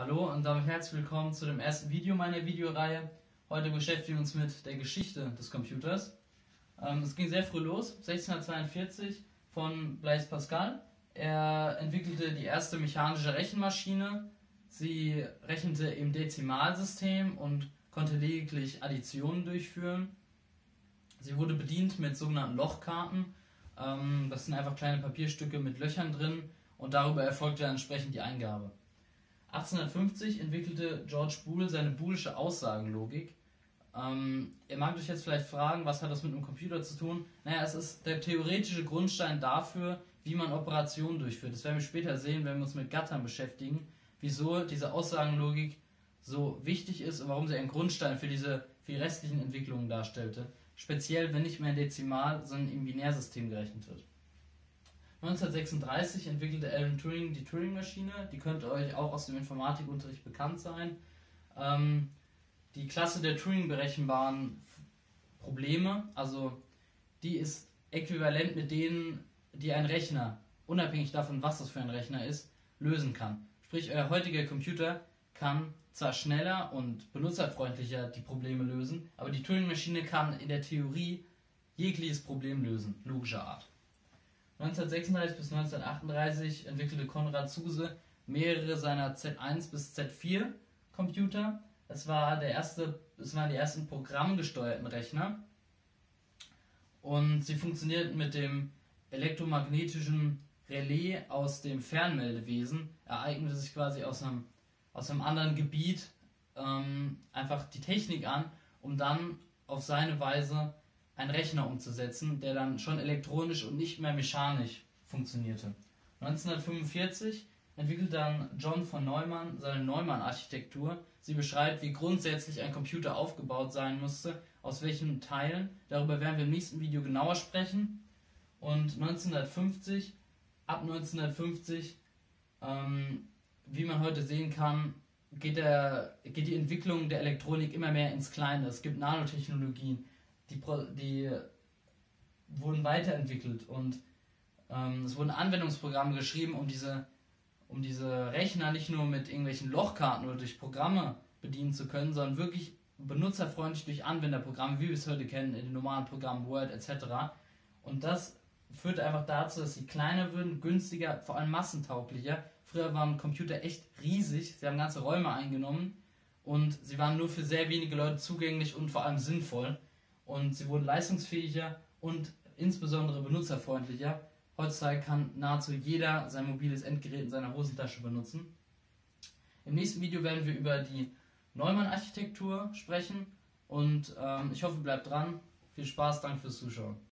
Hallo und damit herzlich willkommen zu dem ersten Video meiner Videoreihe. Heute beschäftigen wir uns mit der Geschichte des Computers. Ähm, es ging sehr früh los, 1642 von Blaise Pascal. Er entwickelte die erste mechanische Rechenmaschine. Sie rechnete im Dezimalsystem und konnte lediglich Additionen durchführen. Sie wurde bedient mit sogenannten Lochkarten. Ähm, das sind einfach kleine Papierstücke mit Löchern drin und darüber erfolgte dann entsprechend die Eingabe. 1850 entwickelte George Boole seine boolische Aussagenlogik. Ähm, ihr mag euch jetzt vielleicht fragen, was hat das mit einem Computer zu tun? Naja, es ist der theoretische Grundstein dafür, wie man Operationen durchführt. Das werden wir später sehen, wenn wir uns mit Gattern beschäftigen, wieso diese Aussagenlogik so wichtig ist und warum sie einen Grundstein für diese für die restlichen Entwicklungen darstellte. Speziell, wenn nicht mehr in Dezimal, sondern im Binärsystem gerechnet wird. 1936 entwickelte Alan Turing die Turing-Maschine, die könnte euch auch aus dem Informatikunterricht bekannt sein. Ähm, die Klasse der Turing-berechenbaren Probleme, also die ist äquivalent mit denen, die ein Rechner, unabhängig davon, was das für ein Rechner ist, lösen kann. Sprich, euer heutiger Computer kann zwar schneller und benutzerfreundlicher die Probleme lösen, aber die Turing-Maschine kann in der Theorie jegliches Problem lösen, logischer Art. 1936 bis 1938 entwickelte Konrad Zuse mehrere seiner Z1 bis Z4 Computer. Es war der erste, es waren die ersten programmgesteuerten Rechner und sie funktionierten mit dem elektromagnetischen Relais aus dem Fernmeldewesen. Er eignete sich quasi aus einem, aus einem anderen Gebiet ähm, einfach die Technik an, um dann auf seine Weise einen Rechner umzusetzen, der dann schon elektronisch und nicht mehr mechanisch funktionierte. 1945 entwickelt dann John von Neumann seine Neumann-Architektur. Sie beschreibt, wie grundsätzlich ein Computer aufgebaut sein musste, aus welchen Teilen. Darüber werden wir im nächsten Video genauer sprechen. Und 1950, ab 1950, ähm, wie man heute sehen kann, geht, der, geht die Entwicklung der Elektronik immer mehr ins Kleine. Es gibt Nanotechnologien, die, die wurden weiterentwickelt und ähm, es wurden Anwendungsprogramme geschrieben, um diese, um diese Rechner nicht nur mit irgendwelchen Lochkarten oder durch Programme bedienen zu können, sondern wirklich benutzerfreundlich durch Anwenderprogramme, wie wir es heute kennen, in den normalen Programmen Word etc. Und das führte einfach dazu, dass sie kleiner würden, günstiger, vor allem massentauglicher. Früher waren Computer echt riesig, sie haben ganze Räume eingenommen und sie waren nur für sehr wenige Leute zugänglich und vor allem sinnvoll und sie wurden leistungsfähiger und insbesondere benutzerfreundlicher. Heutzutage kann nahezu jeder sein mobiles Endgerät in seiner Hosentasche benutzen. Im nächsten Video werden wir über die Neumann-Architektur sprechen und ähm, ich hoffe, bleibt dran. Viel Spaß, danke fürs Zuschauen.